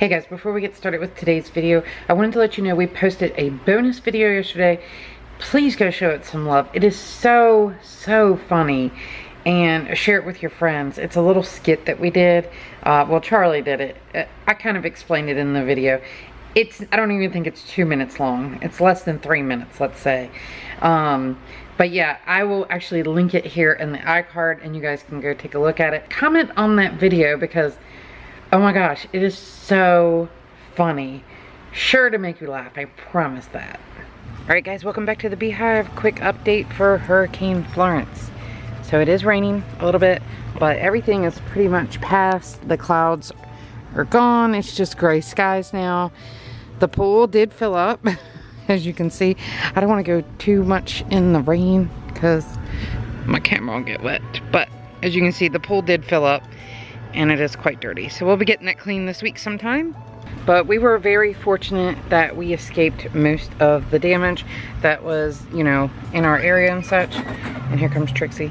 Hey guys, before we get started with today's video, I wanted to let you know we posted a bonus video yesterday. Please go show it some love. It is so, so funny. And share it with your friends. It's a little skit that we did. Uh, well, Charlie did it. Uh, I kind of explained it in the video. It's, I don't even think it's two minutes long. It's less than three minutes, let's say. Um, but yeah, I will actually link it here in the iCard and you guys can go take a look at it. Comment on that video because Oh my gosh, it is so funny. Sure to make you laugh, I promise that. Alright guys, welcome back to the Beehive. Quick update for Hurricane Florence. So it is raining a little bit, but everything is pretty much past. The clouds are gone. It's just gray skies now. The pool did fill up, as you can see. I don't want to go too much in the rain because my camera will get wet. But as you can see, the pool did fill up and it is quite dirty. So we'll be getting that clean this week sometime. But we were very fortunate that we escaped most of the damage that was, you know, in our area and such. And here comes Trixie.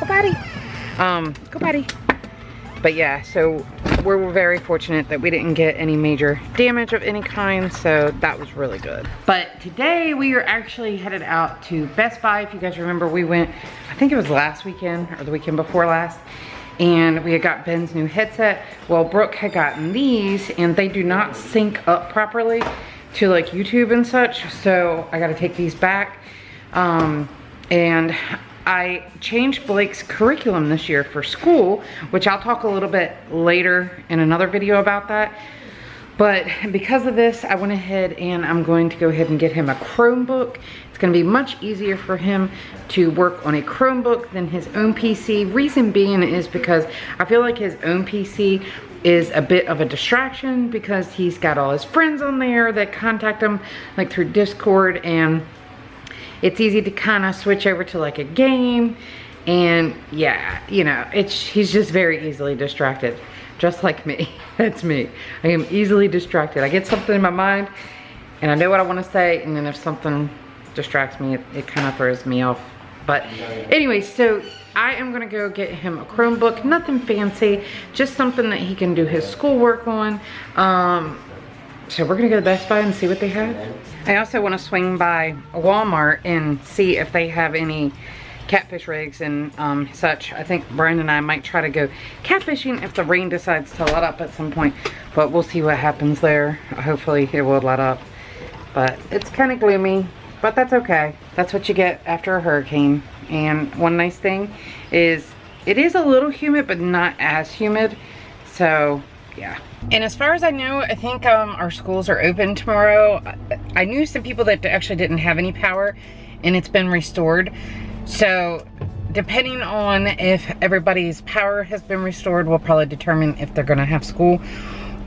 Go buddy. Um, go buddy. But yeah, so we're very fortunate that we didn't get any major damage of any kind, so that was really good. But today we are actually headed out to Best Buy. If you guys remember, we went, I think it was last weekend or the weekend before last, and we had got Ben's new headset. Well, Brooke had gotten these and they do not sync up properly to like YouTube and such. So I gotta take these back. Um, and I changed Blake's curriculum this year for school, which I'll talk a little bit later in another video about that. But because of this, I went ahead and I'm going to go ahead and get him a Chromebook. It's gonna be much easier for him to work on a Chromebook than his own PC. Reason being is because I feel like his own PC is a bit of a distraction because he's got all his friends on there that contact him like through Discord and it's easy to kind of switch over to like a game and yeah, you know, it's he's just very easily distracted just like me. That's me. I am easily distracted. I get something in my mind and I know what I want to say and then if something distracts me, it, it kind of throws me off. But anyway, so I am gonna go get him a Chromebook, nothing fancy, just something that he can do his schoolwork on. Um, so we're gonna go to Best Buy and see what they have. I also wanna swing by Walmart and see if they have any catfish rigs and um, such. I think Brian and I might try to go catfishing if the rain decides to let up at some point, but we'll see what happens there. Hopefully it will let up. But it's kind of gloomy, but that's okay. That's what you get after a hurricane. And one nice thing is it is a little humid, but not as humid. So yeah. And as far as I know, I think um, our schools are open tomorrow. I knew some people that actually didn't have any power and it's been restored. So depending on if everybody's power has been restored, we'll probably determine if they're gonna have school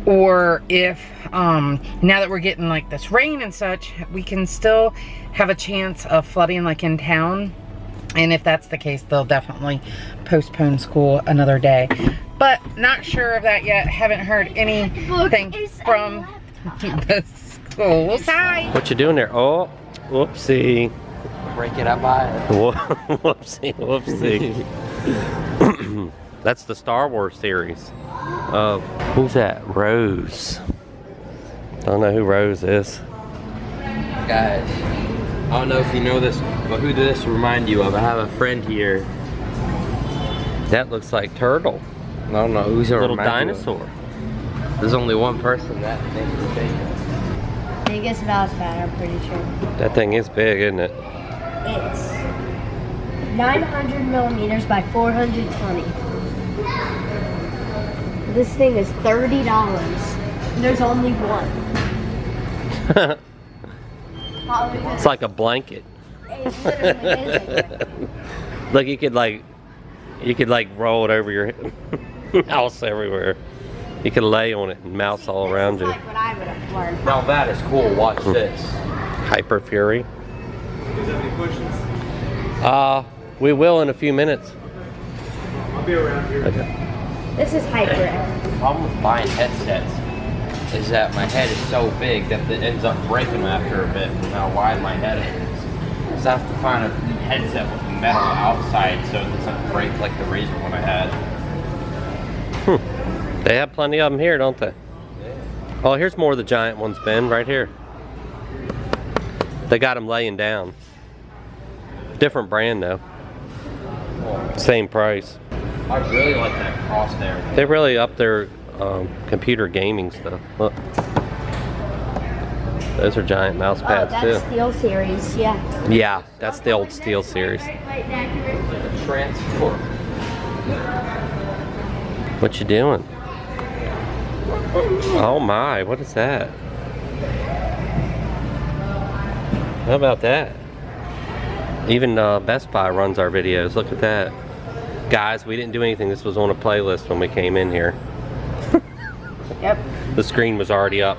or if um, now that we're getting like this rain and such, we can still have a chance of flooding like in town. And if that's the case, they'll definitely postpone school another day. But not sure of that yet. Haven't heard anything from the schools. Hi. What you doing there? Oh, whoopsie. Break it up by it. whoopsie, whoopsie. That's the Star Wars series of, who's that? Rose. Don't know who Rose is. Guys, I don't know if you know this, but who does this remind you of? I have a friend here. That looks like Turtle. I don't know who's a little dinosaur. There's only one person that thinks it's big. Biggest mouse pad, I'm pretty sure. That thing is big, isn't it? It's 900 millimeters by 420. This thing is $30. There's only one. it's like a blanket. Look, you could like, you could like roll it over your house everywhere. You could lay on it and mouse all around you. Like what I would have. Now that is cool. Watch this. Hyper Fury. Uh, we will in a few minutes. I'll be around here. Okay. This is hyper. The problem with buying headsets is that my head is so big that it ends up breaking after a bit from how wide my head is. So I have to find a headset with metal outside so it doesn't break like the Razer one I had. Hmm. They have plenty of them here, don't they? Yeah. Oh, here's more of the giant ones, Ben, right here. They got them laying down. Different brand though. Same price. I really like that cross there. They really up their um, computer gaming stuff. Look. Those are giant mouse Oh, pads that's too. SteelSeries, yeah. Yeah, that's the old SteelSeries. The transform. What you doing? Oh my, what is that? How about that? Even uh, Best Buy runs our videos. Look at that. Guys, we didn't do anything. This was on a playlist when we came in here. Yep. The screen was already up.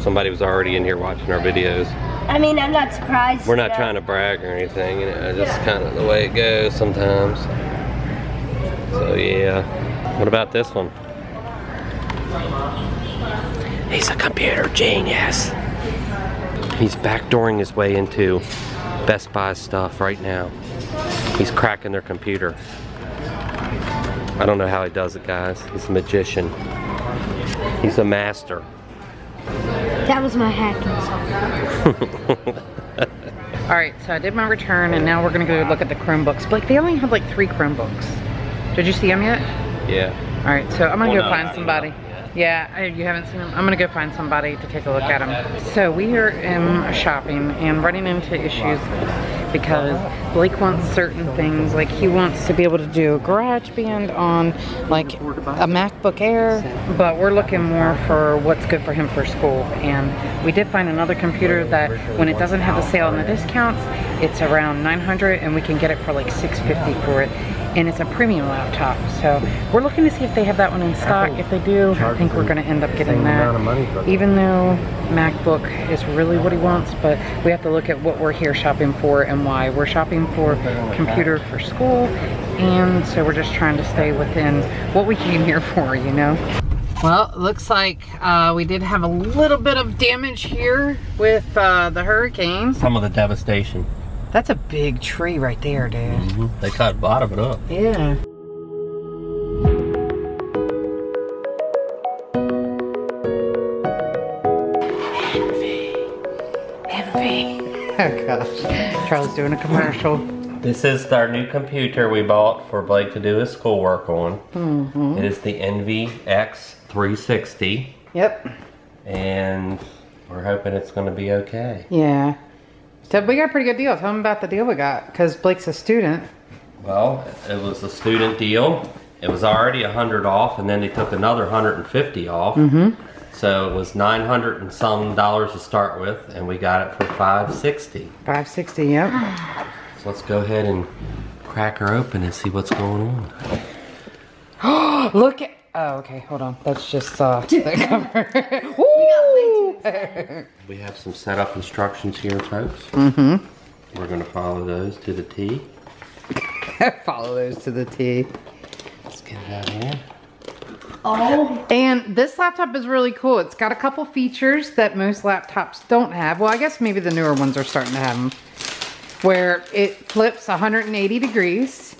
Somebody was already in here watching our videos. I mean, I'm not surprised. We're not trying to brag or anything, you know, just kind of the way it goes sometimes. So yeah. What about this one? He's a computer genius. He's backdooring his way into Best Buy stuff right now. He's cracking their computer. I don't know how he does it, guys. He's a magician. He's a master. That was my hacking software. All right, so I did my return and now we're gonna go look at the Chromebooks. Blake, they only have like three Chromebooks. Did you see them yet? Yeah. All right, so I'm gonna Well, go no, find somebody. Yeah, I- you haven't seen them. I'm gonna go find somebody to take a look at them. So we are in shopping and running into issues because Blake wants certain things. Like he wants to be able to do a GarageBand on like a MacBook Air, but we're looking more for what's good for him for school. And we did find another computer that when it doesn't have the sale and the discounts, it's around 900 and we can get it for like 650 for it and it's a premium laptop. So we're looking to see if they have that one in stock. If they do, I think we're gonna end up getting that. Even though MacBook is really what he wants, but we have to look at what we're here shopping for and why. We're shopping for computer for school, and so we're just trying to stay within what we came here for, you know? Well, looks like uh, we did have a little bit of damage here with uh, the hurricane. Some of the devastation. That's a big tree right there, dude. They cut bottom it up. Yeah. gosh. Charles doing a commercial. This is our new computer we bought for Blake to do his schoolwork on. Mm-hmm. It is the Envy X360, Yep. and we're hoping it's going to be okay. Yeah. So we got a pretty good deal. Tell them about the deal we got. Because Blake's a student. Well, it was a student deal. It was already a hundred off, and then they took another 150 off. Mm-hmm. So it was 900 and some dollars to start with, and we got it for 560. 560, yep. So let's go ahead and crack her open and see what's going on. Look at. Oh, okay. Hold on. That's just uh, the cover. We have some setup instructions here, folks. mm-hmm. We're going to follow those to the T. Follow those to the T. Let's get it out here. Oh, And this laptop is really cool. It's got a couple features that most laptops don't have. Well, I guess maybe the newer ones are starting to have them. Where it flips 180 degrees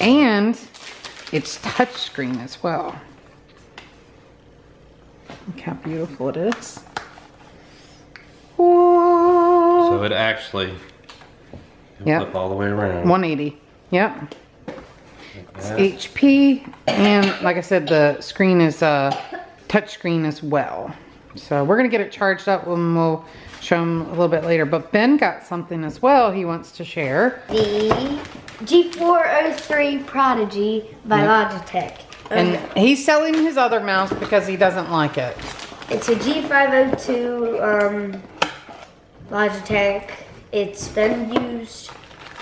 and it's touchscreen as well. Look how beautiful it is. Whoa. So it actually can Yep. flip all the way around. 180. Yep. It's HP, and like I said, the screen is uh, touch screen as well. So we're gonna get it charged up and we'll show them a little bit later. But Ben got something as well he wants to share. the G403 Prodigy by Logitech. And he's selling his other mouse because he doesn't like it. it's a G502 um, Logitech. It's been used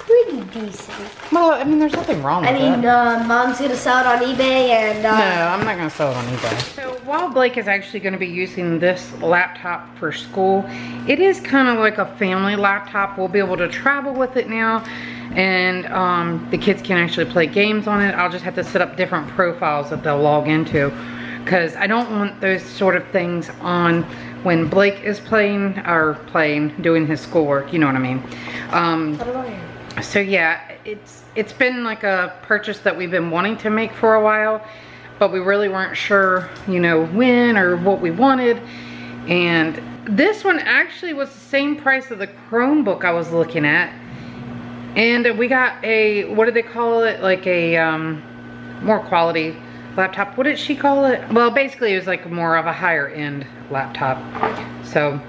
pretty decent. Well, I mean, there's nothing wrong with I mean, it. uh, mom's gonna sell it on eBay and No, uh, I'm not gonna sell it on eBay. So while Blake is actually gonna be using this laptop for school, it is kind of like a family laptop. We'll be able to travel with it now and um, the kids can actually play games on it. I'll just have to set up different profiles that they'll log into because I don't want those sort of things on when Blake is playing or playing, doing his schoolwork, you know what I mean. Um, so yeah, it's it's been like a purchase that we've been wanting to make for a while, but we really weren't sure, you know, when or what we wanted. And this one actually was the same price of the Chromebook I was looking at. And we got a, what do they call it? Like a um, more quality laptop. What did she call it? Well, basically it was like more of a higher end laptop. So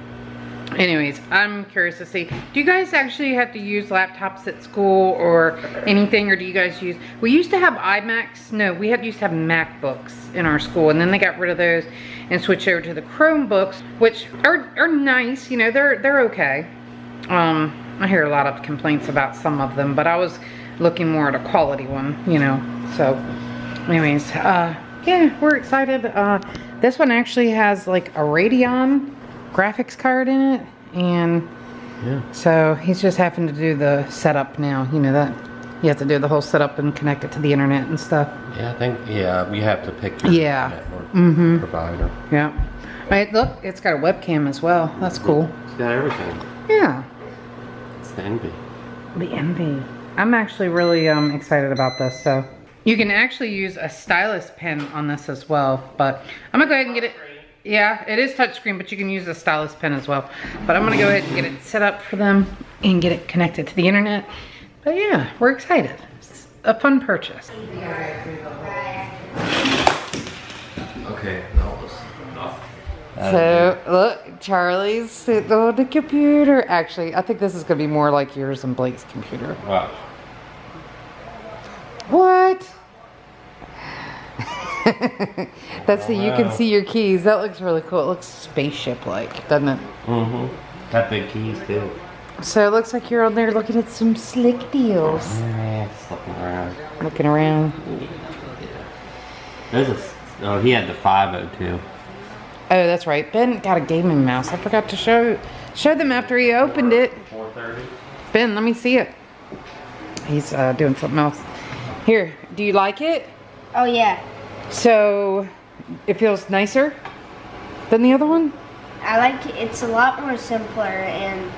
anyways, I'm curious to see. Do you guys actually have to use laptops at school or anything? Or do you guys use, we used to have iMacs. No, we had used to have MacBooks in our school. And then they got rid of those and switched over to the Chromebooks, which are, are nice. You know, they're, they're okay. Um, I hear a lot of complaints about some of them, but I was looking more at a quality one, you know. So anyways, uh, yeah, we're excited. Uh, this one actually has like a Radeon graphics card in it. And Yeah. so he's just having to do the setup now. You know that you have to do the whole setup and connect it to the internet and stuff. Yeah, I think, yeah, you have to pick your Yeah. network Mhm. provider. Yeah. Right, look, it's got a webcam as well. That's cool. It's got everything. Yeah. It's the envy. The envy. I'm actually really um, excited about this. So you can actually use a stylus pen on this as well. But I'm gonna go ahead and get it. Yeah, it is touchscreen, but you can use a stylus pen as well. But I'm gonna go ahead and get it set up for them and get it connected to the internet. But yeah, we're excited. It's a fun purchase. Okay, that was enough. So look, Charlie's sitting on the computer. Actually, I think this is gonna be more like yours and Blake's computer. Wow. What? That's so you can see your keys. That looks really cool. It looks spaceship-like, doesn't it? Mm-hmm. Got big keys too. So it looks like you're on there looking at some slick deals. Yeah, slipping around. Looking around. There's a, s- oh, he had the 502. Oh, that's right. Ben got a gaming mouse. I forgot to show show them after he opened it. 430. Ben, let me see it. He's uh, doing something else. Here, do you like it? Oh yeah, So it feels nicer than the other one? I like it. It's a lot more simpler and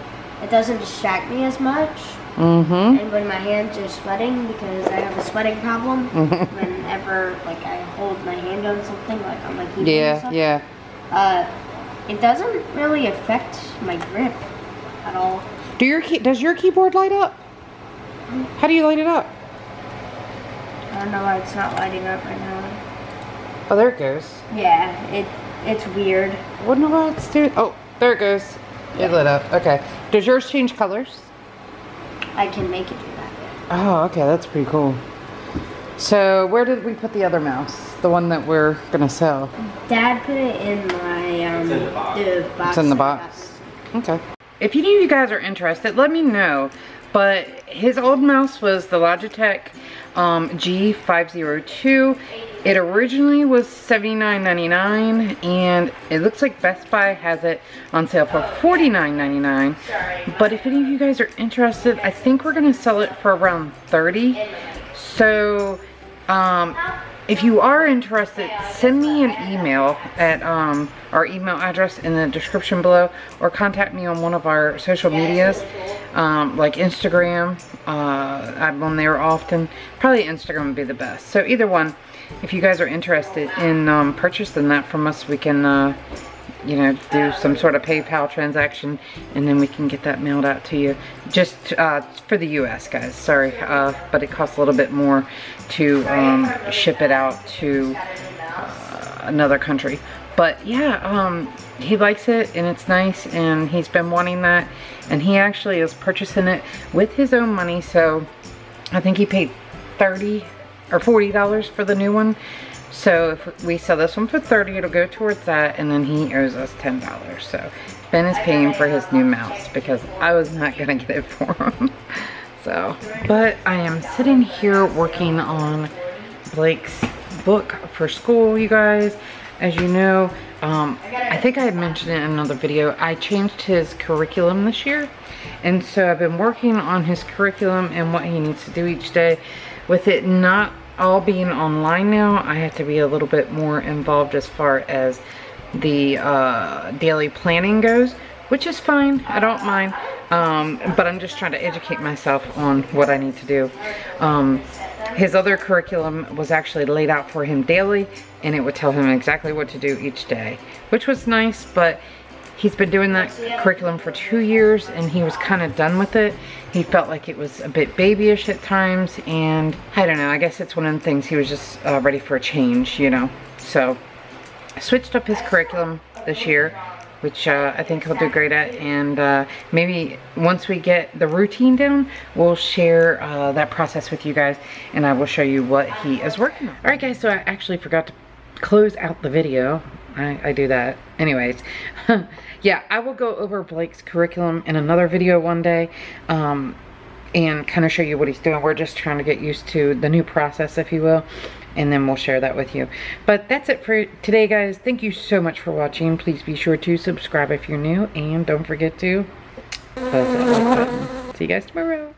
it doesn't distract me as much. Mm-hmm. And when my hands are sweating because I have a sweating problem, whenever like I hold my hand on something like on my keyboard, Yeah, stuff, yeah. Uh, it doesn't really affect my grip at all. Do your key does your keyboard light up? How do you light it up? I don't know why it's not lighting up right now. Oh, there it goes. Yeah, it it's weird. Wonder why it's doing. Oh, there it goes. It lit up. Okay. Does yours change colors? I can make it do that. Oh, okay. That's pretty cool. So, where did we put the other mouse? The one that we're gonna sell. Dad put it in my um in the box. the box. It's in the that I got. box. Okay. If any of you guys are interested, let me know. But his old mouse was the Logitech um, G502. It originally was $79.99 and it looks like Best Buy has it on sale for $49.99. But if any of you guys are interested, I think we're gonna sell it for around 30 So um, if you are interested, send me an email at um, our email address in the description below or contact me on one of our social medias um, like Instagram. Uh, I'm on there often. Probably Instagram would be the best. So either one, if you guys are interested in um, purchasing that from us, we can uh, you know, do some sort of PayPal transaction and then we can get that mailed out to you. Just uh, for the US, guys, sorry. Uh, but it costs a little bit more to um, ship it out to uh, another country. But yeah, um, he likes it and it's nice and he's been wanting that. And he actually is purchasing it with his own money. So I think he paid 30 or $40 for the new one. So if we sell this one for 30, it'll go towards that, and then he owes us $10. So Ben is paying for his new mouse because I was not gonna get it for him. So, but I am sitting here working on Blake's book for school, you guys. As you know, um, I think I had mentioned it in another video, I changed his curriculum this year. And so I've been working on his curriculum and what he needs to do each day. With it not all being online now, I have to be a little bit more involved as far as the uh, daily planning goes, which is fine. I don't mind. Um, but I'm just trying to educate myself on what I need to do. Um, His other curriculum was actually laid out for him daily and it would tell him exactly what to do each day, which was nice, but he's been doing that curriculum for two years and he was kind of done with it. He felt like it was a bit babyish at times and I don't know, I guess it's one of the things he was just uh, ready for a change, you know. So switched up his curriculum this year which uh, I think he'll do great at. And uh, maybe once we get the routine down, we'll share uh, that process with you guys and I will show you what he is working on. All right guys, so I actually forgot to close out the video. I, I do that. Anyways, yeah, I will go over Blake's curriculum in another video one day. Um, and kind of show you what he's doing. We're just trying to get used to the new process, if you will, and then we'll share that with you. But that's it for today, guys. Thank you so much for watching. Please be sure to subscribe if you're new, and don't forget to like. See you guys tomorrow.